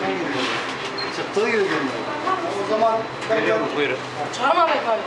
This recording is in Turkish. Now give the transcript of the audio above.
zaten görüyorum. Çıktığı gibi görüyorum. O zaman... Veriyorum, buyurun. Çağırma beyefendi.